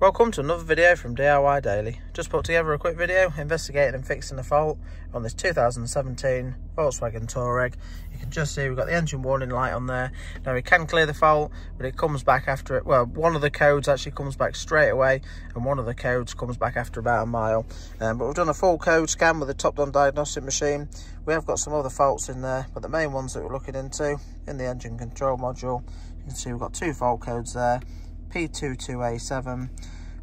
Welcome to another video from DIY Daly. Just put together a quick video investigating and fixing a fault on this 2017 Volkswagen Touareg. You can just see we've got the engine warning light on there. Now we can clear the fault, but it comes back after it. Well, one of the codes actually comes back straight away, and one of the codes comes back after about a mile. Um, but we've done a full code scan with the Topdon diagnostic machine. We have got some other faults in there, but the main ones that we're looking into in the engine control module, you can see we've got two fault codes there. P22A7,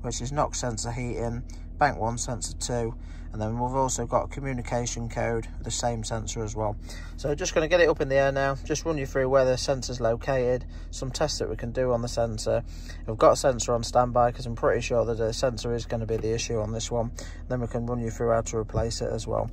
which is NOx sensor heating, bank 1 sensor 2, and then we've also got communication code the same sensor as well. So just going to get it up in the air now, just run you through where the sensor's located, some tests that we can do on the sensor. We've got a sensor on standby because I'm pretty sure that the sensor is going to be the issue on this one. Then we can run you through how to replace it as well.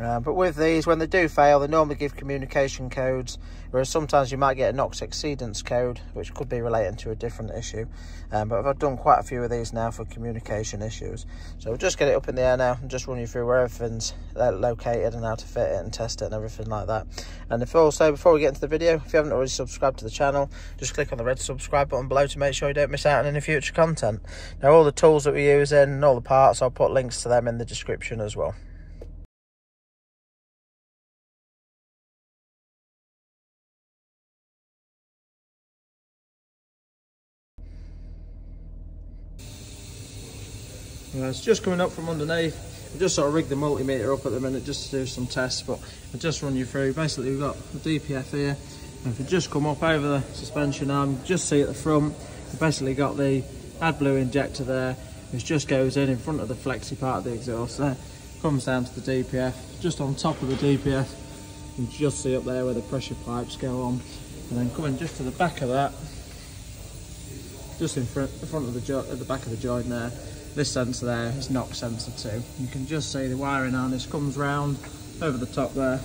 Uh, but with these, when they do fail, they normally give communication codes, whereas sometimes you might get a NOx exceedance code, which could be relating to a different issue. Um, but I've done quite a few of these now for communication issues. So we'll just get it up in the air now and just run you through where everything's uh, located and how to fit it and test it and everything like that. And if also, before we get into the video, if you haven't already subscribed to the channel, just click on the red subscribe button below to make sure you don't miss out on any future content. Now all the tools that we use in and all the parts, I'll put links to them in the description as well. Uh, it's just coming up from underneath. We just sort of rigged the multimeter up at the minute just to do some tests, but I'll just run you through. Basically, we've got the DPF here. And if you just come up over the suspension arm, just see at the front, we've basically got the AdBlue injector there, which just goes in in front of the flexi part of the exhaust there. Comes down to the DPF. Just on top of the DPF, you can just see up there where the pressure pipes go on. And then coming just to the back of that, just in front, the front of the, the back of the joint there, this sensor there is NOx sensor 2. You can just see the wiring harness comes round over the top there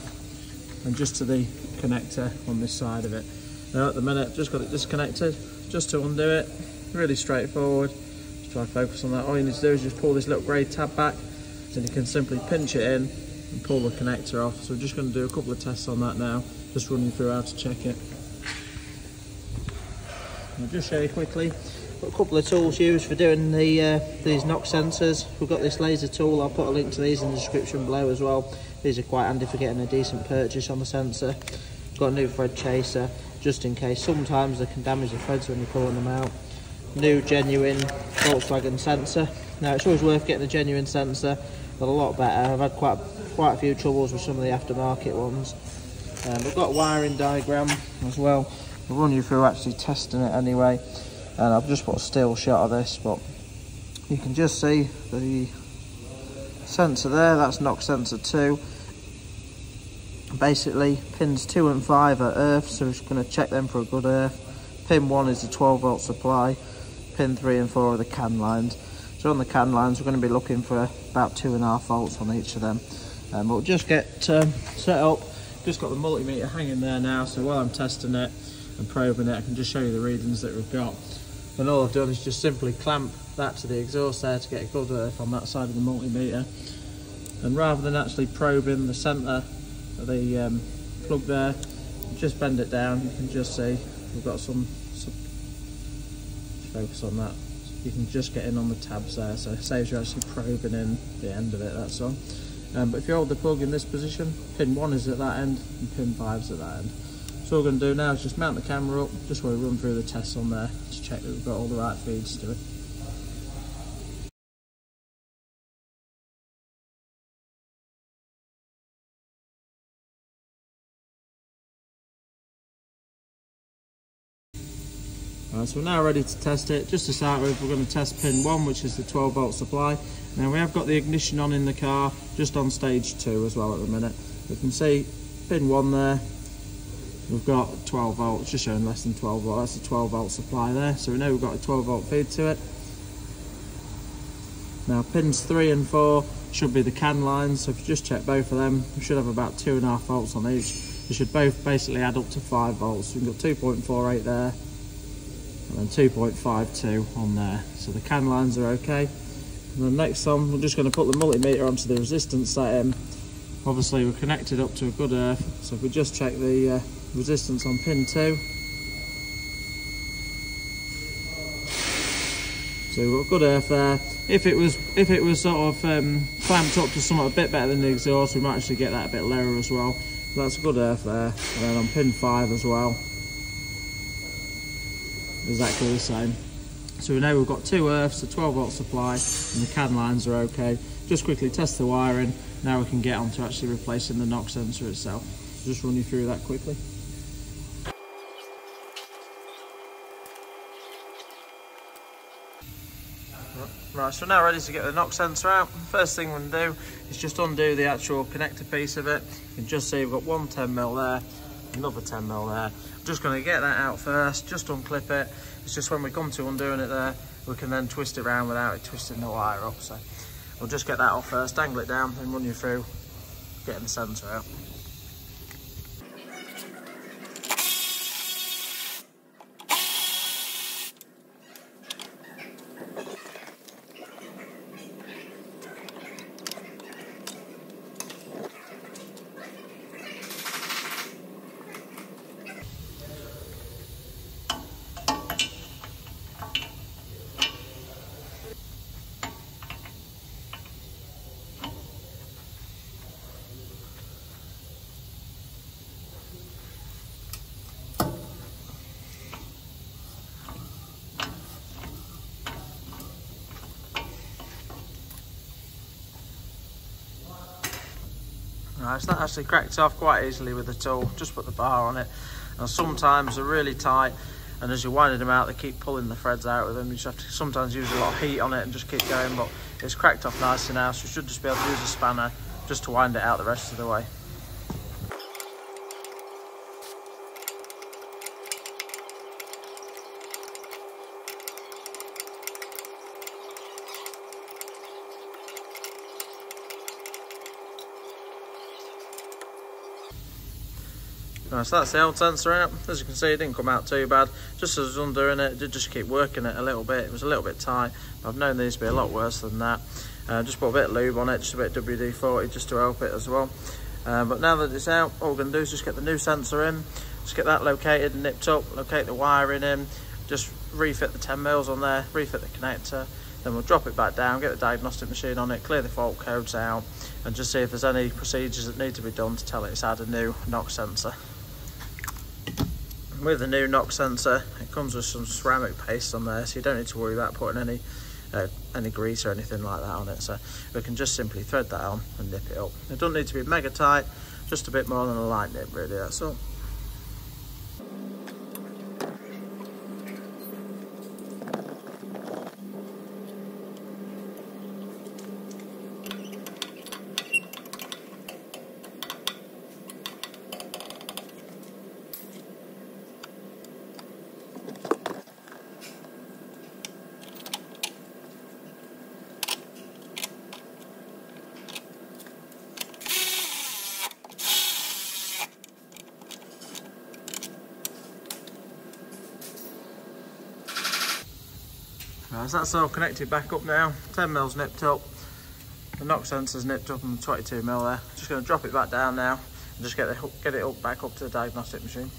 and just to the connector on this side of it. Now at the minute, just got it disconnected, just to undo it, really straightforward. Just try to focus on that. All you need to do is just pull this little grey tab back, and you can simply pinch it in and pull the connector off. So we're just going to do a couple of tests on that now, just running through how to check it. I'll just show you quickly. Got a couple of tools used for doing the uh, these NOx sensors. We've got this laser tool. I'll put a link to these in the description below as well. These are quite handy for getting a decent purchase on the sensor. Got a new thread chaser just in case. Sometimes they can damage the threads when you're pulling them out. New genuine Volkswagen sensor. Now it's always worth getting a genuine sensor. But a lot better. I've had quite quite a few troubles with some of the aftermarket ones. Um, we've got a wiring diagram as well. I'll run you through actually testing it anyway and I've just put a still shot of this but you can just see the sensor there that's NOx sensor 2 basically pins 2 and 5 are earth so we're just going to check them for a good earth. Pin 1 is the 12 volt supply pin 3 and 4 are the CAN lines. So on the CAN lines we're going to be looking for about two and a half volts on each of them. Um, we'll just get um, set up. Just got the multimeter hanging there now so while I'm testing it and probing it I can just show you the readings that we've got and all I've done is just simply clamp that to the exhaust there to get a good earth on that side of the multimeter. And rather than actually probing the centre of the um, plug there just bend it down. You can just see we've got some, some focus on that. You can just get in on the tabs there so it saves you actually probing in the end of it that's all. Um, but if you hold the plug in this position pin 1 is at that end and pin 5 is at that end so what we're going to do now is just mount the camera up, just want to run through the tests on there to check that we've got all the right feeds to it. Right, so we're now ready to test it. Just to start with, we're going to test pin 1, which is the 12 volt supply. Now we have got the ignition on in the car, just on stage 2 as well at the minute. We can see pin 1 there, we've got 12 volts, just showing less than 12 volt. That's a 12 volt supply there. So we know we've got a 12 volt feed to it. Now pins three and four should be the CAN lines. So if you just check both of them, we should have about two and a half volts on each. They should both basically add up to five volts. We've got 2.48 there and then 2.52 on there. So the CAN lines are okay. And the next one, we're just going to put the multimeter onto the resistance setting. Obviously we're connected up to a good earth, so if we just check the uh, resistance on pin 2 So we've got good earth there. If it was if it was sort of um, clamped up to something a bit better than the exhaust, we might actually get that a bit lower as well. So that's a good earth there. And then on pin five as well, exactly the same. So we know we've got two earths, a 12 volt supply, and the CAN lines are okay. Just quickly test the wiring. Now we can get on to actually replacing the NOx sensor itself. Just run you through that quickly. Right, so now ready to get the NOx sensor out. First thing we're going to do is just undo the actual connector piece of it. You can just see we've got one 10mm there, another 10mm there. I'm just going to get that out first, just unclip it. It's just when we come to undoing it there, we can then twist it around without it twisting the wire up. So we'll just get that off first, dangle it down and run you through getting the sensor out. So that actually cracked off quite easily with the tool. Just put the bar on it. And sometimes they're really tight and as you're winding them out, they keep pulling the threads out with them. You just have to sometimes use a lot of heat on it and just keep going, but it's cracked off nicely now, so you should just be able to use a spanner just to wind it out the rest of the way. So that's the old sensor out. As you can see, it didn't come out too bad. Just as I was undoing it, it did just keep working it a little bit. It was a little bit tight. I've known these to be a lot worse than that. Uh, just put a bit of lube on it, just a bit of WD-40 just to help it as well. Uh, but now that it's out, all we're going to do is just get the new sensor in, just get that located and nipped up, locate the wiring in, just refit the 10 mils on there, refit the connector, then we'll drop it back down, get the diagnostic machine on it, clear the fault codes out, and just see if there's any procedures that need to be done to tell it it's had a new NOx sensor with the new NOx sensor it comes with some ceramic paste on there so you don't need to worry about putting any uh, any grease or anything like that on it. So we can just simply thread that on and nip it up. It doesn't need to be mega tight just a bit more than a light nip really that's all so that's all connected back up now. 10 mils nipped up. The NOx sensor's nipped up on 22 mil there. Just going to drop it back down now and just get, the, get it up back up to the diagnostic machine.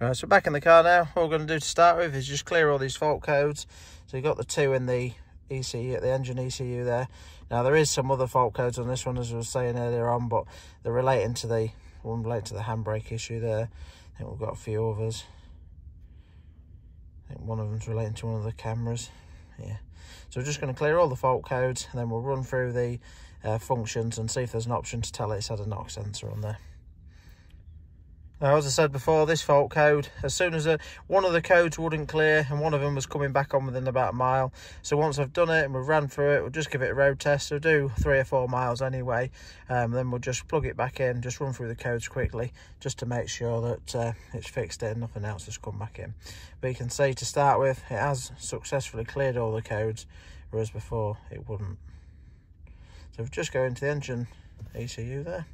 Right, so back in the car now. All we're going to do to start with is just clear all these fault codes. So you've got the two in the ECU, the engine ECU there. Now there is some other fault codes on this one, as I was saying earlier on, but they're relating to the one related to the handbrake issue there. I think we've got a few others. One of them's relating to one of the cameras. Yeah. So we're just going to clear all the fault codes and then we'll run through the uh, functions and see if there's an option to tell it it's had a NOx sensor on there. Now, as I said before, this fault code, as soon as a, one of the codes wouldn't clear and one of them was coming back on within about a mile. So once I've done it and we've ran through it, we'll just give it a road test. We'll do three or four miles anyway. Um, then we'll just plug it back in, just run through the codes quickly, just to make sure that uh, it's fixed it and nothing else has come back in. But you can see to start with, it has successfully cleared all the codes, whereas before it wouldn't. So we've just go into the engine ECU there.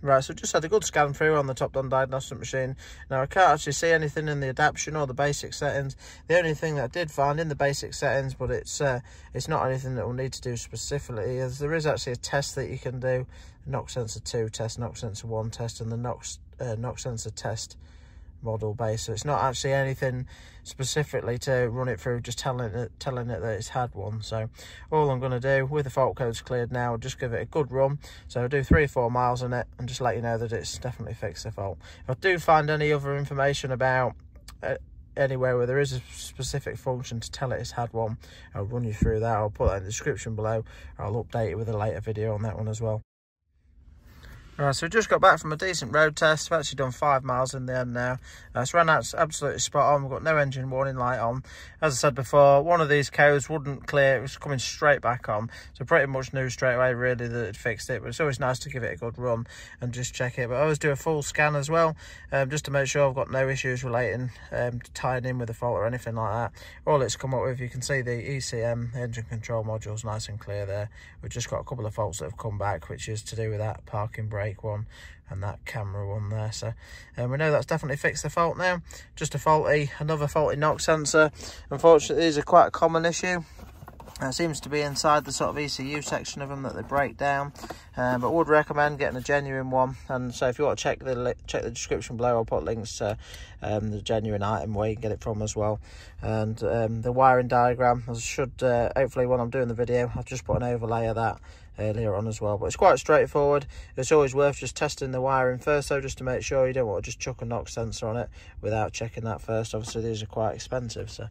Right, so just had a good scan through on the Topdon diagnostic machine. Now I can't actually see anything in the adaption or the basic settings. The only thing that I did find in the basic settings, but it's uh, it's not anything that we'll need to do specifically, is there is actually a test that you can do, NOx sensor 2 test, NOx sensor 1 test, and the NOx, uh, NOx sensor test model base so it's not actually anything specifically to run it through just telling it telling it that it's had one. So all i'm going to do with the fault codes cleared now just give it a good run. So I'll do three or four miles on it and just let you know that it's definitely fixed the fault. If i do find any other information about uh, anywhere where there is a specific function to tell it it's had one i'll run you through that. I'll put that in the description below. I'll update it with a later video on that one as well Right, so we just got back from a decent road test. We've actually done five miles in the end now. Uh, it's ran out absolutely spot on. We've got no engine warning light on. As I said before, one of these codes wouldn't clear. It was coming straight back on. So pretty much knew straight away really that it fixed it. But it's always nice to give it a good run and just check it. But I always do a full scan as well, um, just to make sure I've got no issues relating um, to tying in with a fault or anything like that. All it's come up with, you can see the ECM, engine control module is nice and clear there. We've just got a couple of faults that have come back, which is to do with that parking brake one and that camera one there. So um, we know that's definitely fixed the fault now. Just a faulty another faulty NOx sensor. Unfortunately these are quite a common issue. It seems to be inside the sort of ECU section of them that they break down, um, but would recommend getting a genuine one. And so, if you want to check the check the description below, I'll put links to um, the genuine item where you can get it from as well. And um, the wiring diagram, I should uh, hopefully when I'm doing the video, I've just put an overlay of that earlier on as well. But it's quite straightforward. It's always worth just testing the wiring first though just to make sure you don't want to just chuck a NOx sensor on it without checking that first. Obviously these are quite expensive so.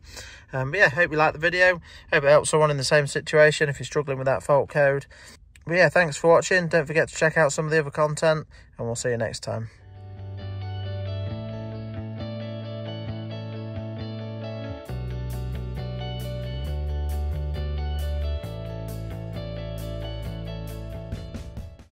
Um, but yeah hope you like the video. Hope it helps someone in the same situation if you're struggling with that fault code. But yeah thanks for watching. Don't forget to check out some of the other content and we'll see you next time